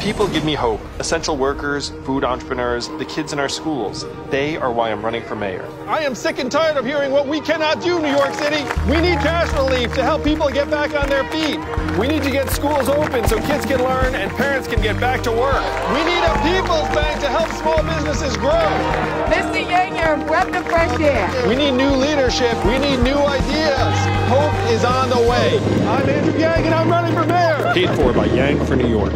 People give me hope. Essential workers, food entrepreneurs, the kids in our schools. They are why I'm running for mayor. I am sick and tired of hearing what we cannot do, New York City. We need cash relief to help people get back on their feet. We need to get schools open so kids can learn and parents can get back to work. We need a People's Bank to help small businesses grow. Mr. Yang, you're breath of fresh air. We need new leadership. We need new ideas. Hope is on the way. I'm Andrew Yang, and I'm running for mayor. Paid for by Yang for New York.